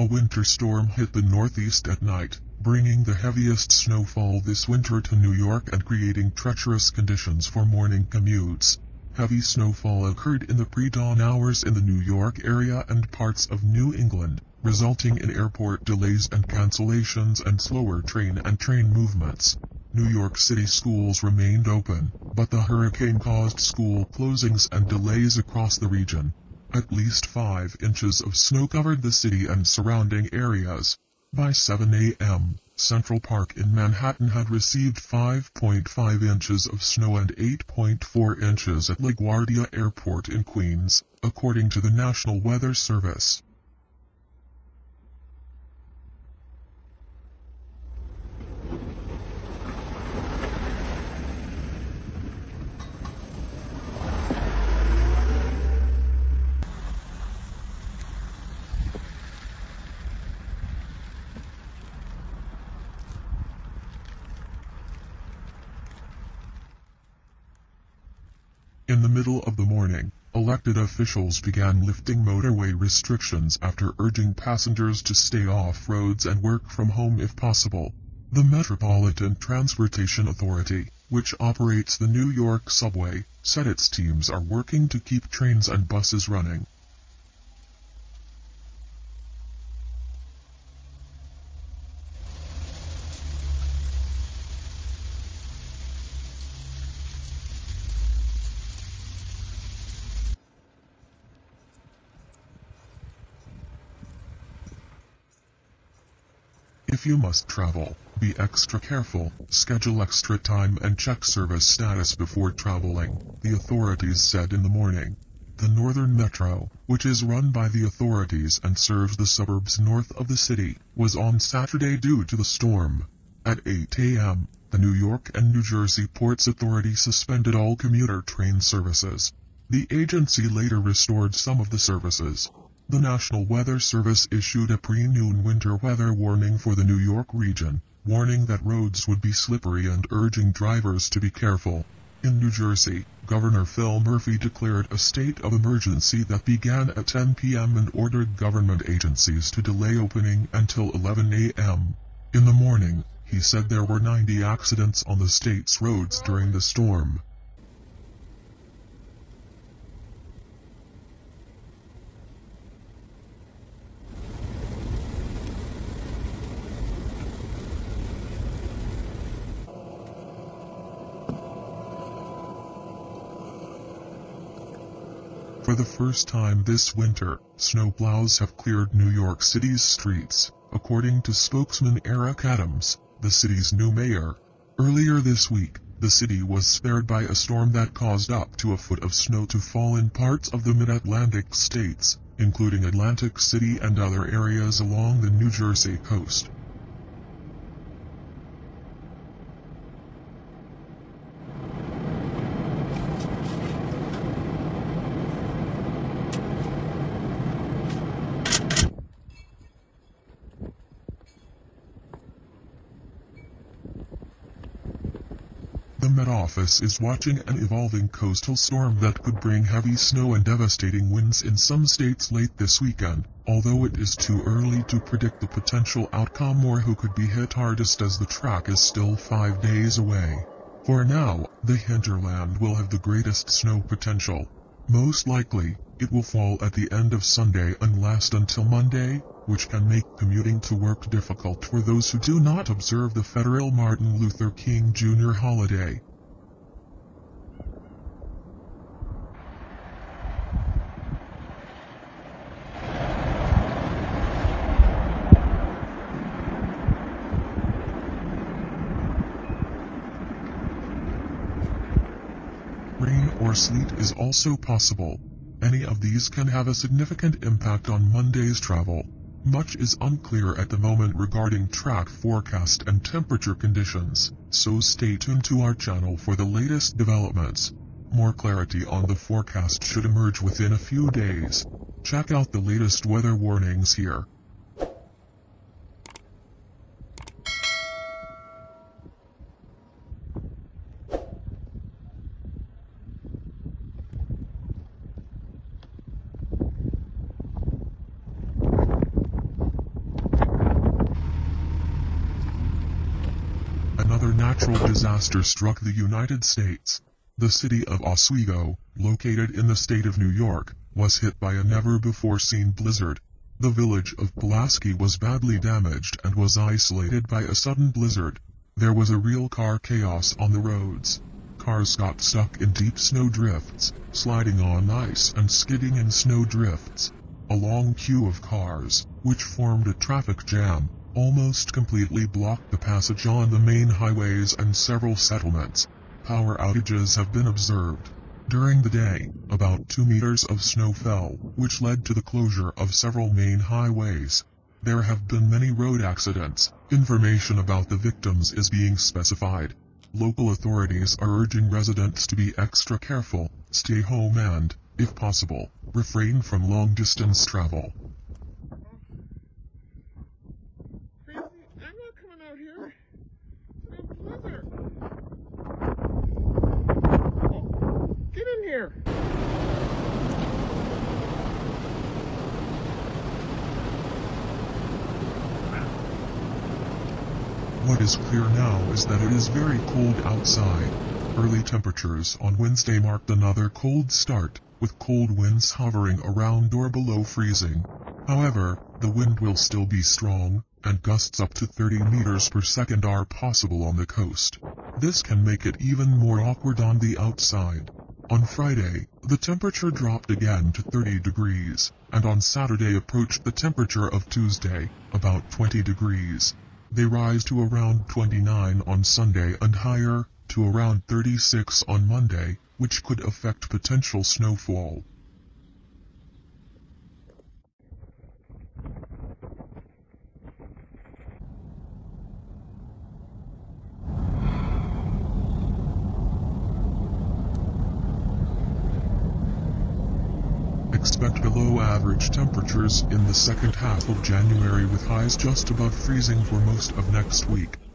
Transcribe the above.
A winter storm hit the Northeast at night, bringing the heaviest snowfall this winter to New York and creating treacherous conditions for morning commutes. Heavy snowfall occurred in the pre-dawn hours in the New York area and parts of New England, resulting in airport delays and cancellations and slower train and train movements. New York City schools remained open, but the hurricane caused school closings and delays across the region. At least 5 inches of snow covered the city and surrounding areas. By 7 a.m., Central Park in Manhattan had received 5.5 inches of snow and 8.4 inches at LaGuardia Airport in Queens, according to the National Weather Service. In the middle of the morning, elected officials began lifting motorway restrictions after urging passengers to stay off roads and work from home if possible. The Metropolitan Transportation Authority, which operates the New York subway, said its teams are working to keep trains and buses running. If you must travel, be extra careful, schedule extra time and check service status before traveling, the authorities said in the morning. The Northern Metro, which is run by the authorities and serves the suburbs north of the city, was on Saturday due to the storm. At 8 a.m., the New York and New Jersey Ports Authority suspended all commuter train services. The agency later restored some of the services. The National Weather Service issued a pre-noon winter weather warning for the New York region, warning that roads would be slippery and urging drivers to be careful. In New Jersey, Governor Phil Murphy declared a state of emergency that began at 10 p.m. and ordered government agencies to delay opening until 11 a.m. In the morning, he said there were 90 accidents on the state's roads during the storm. For the first time this winter, snowplows have cleared New York City's streets, according to spokesman Eric Adams, the city's new mayor. Earlier this week, the city was spared by a storm that caused up to a foot of snow to fall in parts of the mid-Atlantic states, including Atlantic City and other areas along the New Jersey coast. Met Office is watching an evolving coastal storm that could bring heavy snow and devastating winds in some states late this weekend, although it is too early to predict the potential outcome or who could be hit hardest as the track is still five days away. For now, the hinterland will have the greatest snow potential. Most likely, it will fall at the end of Sunday and last until Monday, which can make commuting to work difficult for those who do not observe the federal Martin Luther King Jr. holiday. Or sleet is also possible. Any of these can have a significant impact on Monday's travel. Much is unclear at the moment regarding track forecast and temperature conditions, so stay tuned to our channel for the latest developments. More clarity on the forecast should emerge within a few days. Check out the latest weather warnings here. Natural disaster struck the United States. The city of Oswego, located in the state of New York, was hit by a never-before-seen blizzard. The village of Pulaski was badly damaged and was isolated by a sudden blizzard. There was a real car chaos on the roads. Cars got stuck in deep snow drifts, sliding on ice and skidding in snow drifts. A long queue of cars, which formed a traffic jam, almost completely blocked the passage on the main highways and several settlements. Power outages have been observed. During the day, about 2 meters of snow fell, which led to the closure of several main highways. There have been many road accidents. Information about the victims is being specified. Local authorities are urging residents to be extra careful, stay home and, if possible, refrain from long distance travel. Crazy. I'm not coming out here. It's a blizzard. Oh, get in here. What is clear now is that it is very cold outside. Early temperatures on Wednesday marked another cold start, with cold winds hovering around or below freezing. However, the wind will still be strong, and gusts up to 30 meters per second are possible on the coast. This can make it even more awkward on the outside. On Friday, the temperature dropped again to 30 degrees, and on Saturday approached the temperature of Tuesday, about 20 degrees. They rise to around 29 on Sunday and higher, to around 36 on Monday, which could affect potential snowfall. Expect below average temperatures in the second half of January with highs just above freezing for most of next week.